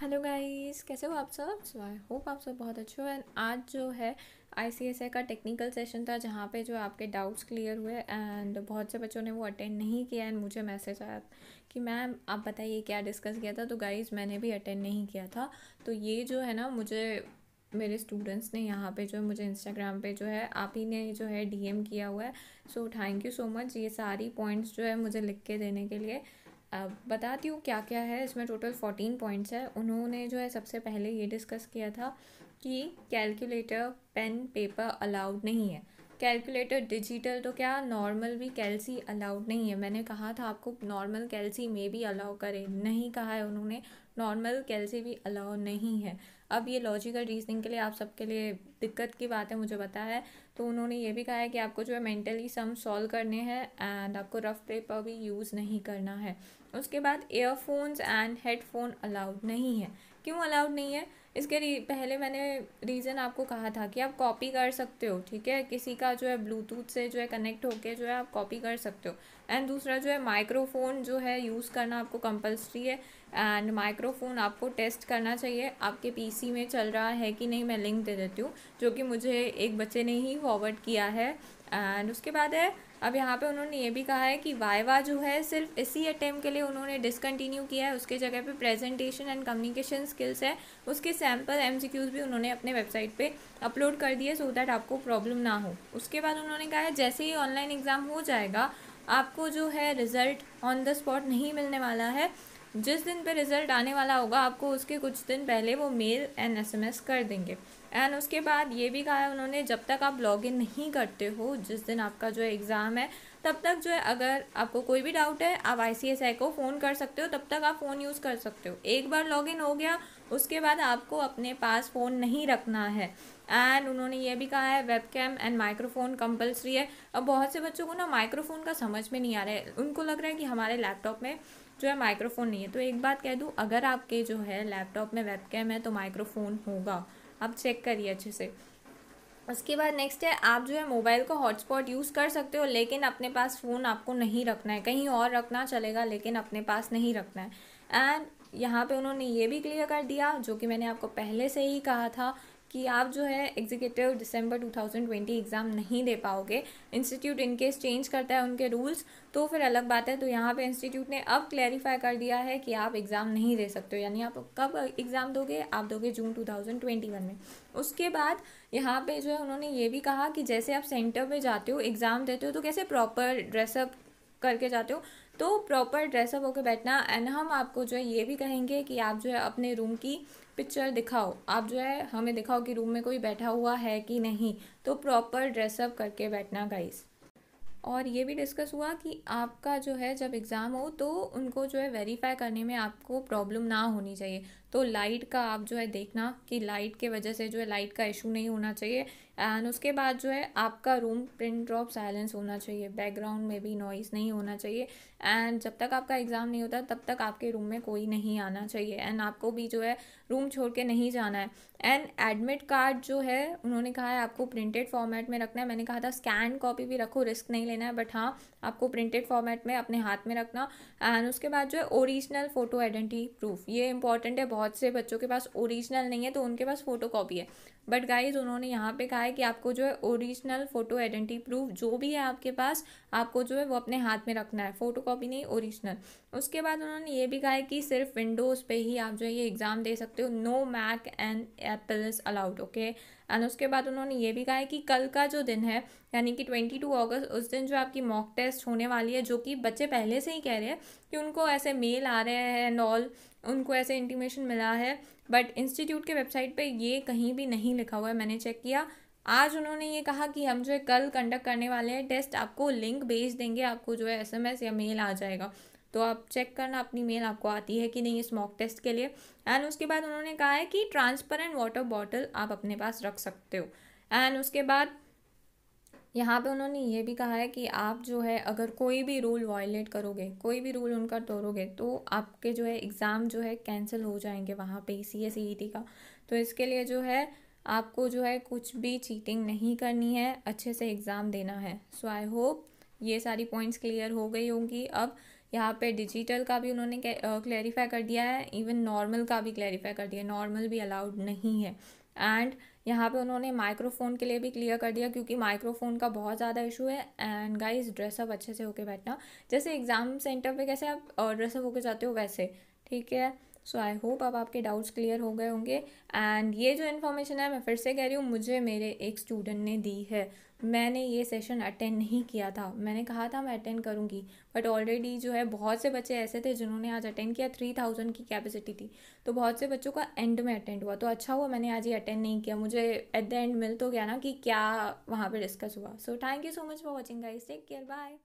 Hello guys, कैसे हो आप सब? सो आई होप आप सब बहुत अच्छे हो। एंड आज जो है आई का टेक्निकल सेशन था, जहाँ पे जो आपके डाउट्स क्लियर हुए एंड बहुत से बच्चों ने वो अटेंड नहीं किया एंड मुझे मैसेज आया कि मैम आप बताइए, क्या डिस्कस किया था? तो गाइस मैंने भी अटेंड नहीं किया था। तो ये जो है ना, मुझे, मेरे स्टूडेंट्स ने यहाँ पे जो है, मुझे इंस्टाग्राम पे जो है, आप ही ने जो है डीएम किया हुआ है। So thank you so much ये सारी पॉइंट्स जो है, मुझे लिख के देने के लिए। बताती हूँ क्या क्या है, इसमें टोटल फोर्टीन पॉइंट्स है। उन्होंने जो है सबसे पहले ये डिस्कस किया था कि कैलकुलेटर पेन पेपर अलाउड नहीं है। कैलकुलेटर डिजिटल तो क्या नॉर्मल भी कैलसी अलाउड नहीं है? मैंने कहा था आपको नॉर्मल कैलसी में भी अलाउ करें। नहीं कहा है उन्होंने। नॉर्मल कैलसी भी अलाउ नहीं है। अब ये लॉजिकल रीजनिंग के लिए आप सबके लिए दिक्कत की बात है, मुझे पता है। तो उन्होंने ये भी कहा है कि आपको जो है मेंटली सम सॉल्व करने हैं एंड आपको रफ पेपर भी यूज़ नहीं करना है। उसके बाद एयरफोन्स एंड हेडफोन अलाउड नहीं है। क्यों अलाउड नहीं है? इसके पहले मैंने रीज़न आपको कहा था कि आप कॉपी कर सकते हो, ठीक है? किसी का जो है ब्लूटूथ से जो है कनेक्ट होके जो है आप कॉपी कर सकते हो। एंड दूसरा जो है माइक्रोफोन जो है यूज़ करना आपको कंपलसरी है। एंड माइक्रोफोन आपको टेस्ट करना चाहिए। आपके पीसी में चल रहा है कि नहीं मैं लिंक दे देती हूँ, जो कि मुझे एक बच्चे ने ही फॉरवर्ड किया है। एंड उसके बाद है, अब यहाँ पे उन्होंने ये भी कहा है कि वाइवा जो है, सिर्फ़ इसी अटैम्प्ट के लिए उन्होंने डिसकंटिन्यू किया है। उसके जगह पे प्रेजेंटेशन एंड कम्युनिकेशन स्किल्स है। उसके सैंपल एम भी उन्होंने अपने वेबसाइट पे अपलोड कर दिए सो दैट आपको प्रॉब्लम ना हो। उसके बाद उन्होंने कहा है, जैसे ही ऑनलाइन एग्ज़ाम हो जाएगा, आपको जो है रिज़ल्ट ऑन द स्पॉट नहीं मिलने वाला है। जिस दिन पे रिज़ल्ट आने वाला होगा, आपको उसके कुछ दिन पहले वो मेल एंड एसएमएस कर देंगे। एंड उसके बाद ये भी कहा है उन्होंने, जब तक आप लॉगिन नहीं करते हो, जिस दिन आपका जो एग्ज़ाम है, तब तक जो है, अगर आपको कोई भी डाउट है, आप ICSI को फ़ोन कर सकते हो, तब तक आप फ़ोन यूज़ कर सकते हो। एक बार लॉगिन हो गया, उसके बाद आपको अपने पास फ़ोन नहीं रखना है। एंड उन्होंने ये भी कहा है webcam and microphone compulsory है। अब बहुत से बच्चों को ना माइक्रोफोन का समझ में नहीं आ रहा है। उनको लग रहा है कि हमारे लैपटॉप में जो है माइक्रोफोन नहीं है। तो एक बात कह दूँ, अगर आपके जो है लैपटॉप में वेब कैम है तो माइक्रोफोन होगा। आप चेक करिए अच्छे से। उसके बाद नेक्स्ट है, आप जो है मोबाइल को हॉटस्पॉट यूज़ कर सकते हो, लेकिन अपने पास फ़ोन आपको नहीं रखना है। कहीं और रखना चलेगा, लेकिन अपने पास नहीं रखना है। एंड यहाँ पे उन्होंने ये भी क्लियर कर दिया, जो कि मैंने आपको पहले से ही कहा था कि आप जो है एग्जीक्यूटिव दिसंबर 2020 एग्ज़ाम नहीं दे पाओगे। इंस्टीट्यूट इनकेस चेंज करता है उनके रूल्स तो फिर अलग बात है। तो यहाँ पे इंस्टीट्यूट ने अब क्लैरिफाई कर दिया है कि आप एग्ज़ाम नहीं दे सकते हो। यानी आप कब एग्ज़ाम दोगे? आप दोगे जून 2021 में। उसके बाद यहाँ पे जो है उन्होंने ये भी कहा कि जैसे आप सेंटर में जाते हो एग्ज़ाम देते हो तो कैसे प्रॉपर ड्रेसअप करके जाते हो? तो प्रॉपर ड्रेसअप होकर बैठना एंड हम आपको जो है ये भी कहेंगे कि आप जो है अपने रूम की पिक्चर दिखाओ। आप जो है हमें दिखाओ कि रूम में कोई बैठा हुआ है कि नहीं। तो प्रॉपर ड्रेसअप करके बैठना गाइस और ये भी डिस्कस हुआ कि आपका जो है जब एग्ज़ाम हो तो उनको जो है वेरीफाई करने में आपको प्रॉब्लम ना होनी चाहिए। तो लाइट का आप जो है देखना कि लाइट के वजह से जो है लाइट का इशू नहीं होना चाहिए। एंड उसके बाद जो है, आपका रूम प्रिंट ड्रॉप साइलेंस होना चाहिए। बैकग्राउंड में भी नॉइस नहीं होना चाहिए। एंड जब तक आपका एग्ज़ाम नहीं होता, तब तक आपके रूम में कोई नहीं आना चाहिए। एंड आपको भी जो है रूम छोड़ के नहीं जाना है। एंड एडमिट कार्ड जो है, उन्होंने कहा है, आपको प्रिंटेड फॉर्मेट में रखना है। मैंने कहा था स्कैन कॉपी भी रखो रिस्क नहीं लेना है। बट हाँ आपको प्रिंटेड फॉर्मेट में अपने हाथ में रखना। एंड उसके बाद जो है ओरिजिनल फ़ोटो आइडेंटिटी प्रूफ ये इंपॉर्टेंट है, बहुत से बच्चों के पास ओरिजिनल नहीं है तो उनके पास फ़ोटो है। बट गाइज़ उन्होंने यहाँ पे कहा है कि आपको जो है ओरिजिनल फ़ोटो आइडेंटिटी प्रूफ जो भी है आपके पास, आपको जो है वो अपने हाथ में रखना है। फ़ोटो कॉपी नहीं ओरिजिनल उसके बाद उन्होंने ये भी कहा है कि सिर्फ़ विंडोज़ पे ही आप जो है ये एग्ज़ाम दे सकते हो। No Mac and Apple is allowed okay and उसके बाद उन्होंने ये भी कहा है कि कल का जो दिन है, यानी कि ट्वेंटी टू अगस्त उस दिन जो आपकी मॉक टेस्ट होने वाली है, जो कि बच्चे पहले से ही कह रहे हैं कि उनको ऐसे मेल आ रहे हैं एंड ऑल उनको ऐसे इंटीमेशन मिला है बट इंस्टीट्यूट के वेबसाइट पे ये कहीं भी नहीं लिखा हुआ है, मैंने चेक किया। आज उन्होंने ये कहा कि हम जो है कल कंडक्ट करने वाले हैं टेस्ट आपको लिंक भेज देंगे, आपको जो है एसएमएस या मेल आ जाएगा। तो आप चेक करना, अपनी मेल आपको आती है कि नहीं इस मॉक टेस्ट के लिए। एंड उसके बाद उन्होंने कहा है कि ट्रांसपेरेंट वाटर बॉटल आप अपने पास रख सकते हो। एंड उसके बाद यहाँ पे उन्होंने ये भी कहा है कि आप जो है, अगर कोई भी रूल वायलेट करोगे, कोई भी रूल उनका तोड़ोगे तो आपके जो है एग्ज़ाम जो है कैंसिल हो जाएँगे वहाँ पे सी एस ई का। तो इसके लिए जो है, आपको जो है कुछ भी चीटिंग नहीं करनी है, अच्छे से एग्ज़ाम देना है। सो आई होप ये सारी पॉइंट्स क्लियर हो गई होंगी। अब यहाँ पे डिजिटल का भी उन्होंने क्लैरिफाई कर दिया है इवन नॉर्मल का भी क्लैरिफाई कर दिया नॉर्मल भी अलाउड नहीं है। एंड यहाँ पे उन्होंने माइक्रोफोन के लिए भी क्लियर कर दिया, क्योंकि माइक्रोफोन का बहुत ज़्यादा इशू है। एंड गाइस ड्रेसअप अच्छे से होके बैठना। जैसे एग्ज़ाम सेंटर पे कैसे आप ड्रेसअप होके जाते हो, वैसे। ठीक है? सो आई होप अब आपके डाउट्स क्लियर हो गए होंगे। एंड ये जो इन्फॉर्मेशन है, मैं फिर से कह रही हूँ, मुझे मेरे एक स्टूडेंट ने दी है। मैंने ये सेशन अटेंड नहीं किया था। मैंने कहा था, मैं अटेंड करूँगी। बट ऑलरेडी जो है, बहुत से बच्चे ऐसे थे जिन्होंने आज अटेंड किया। थ्री थाउज़ेंड की कैपेसिटी थी। तो बहुत से बच्चों का एंड में अटेंड हुआ। तो अच्छा हुआ, मैंने आज ये अटेंड नहीं किया। मुझे एट द एंड मिल तो गया ना कि क्या वहाँ पर डिस्कस हुआ। So thank you so much for watching guys take care bye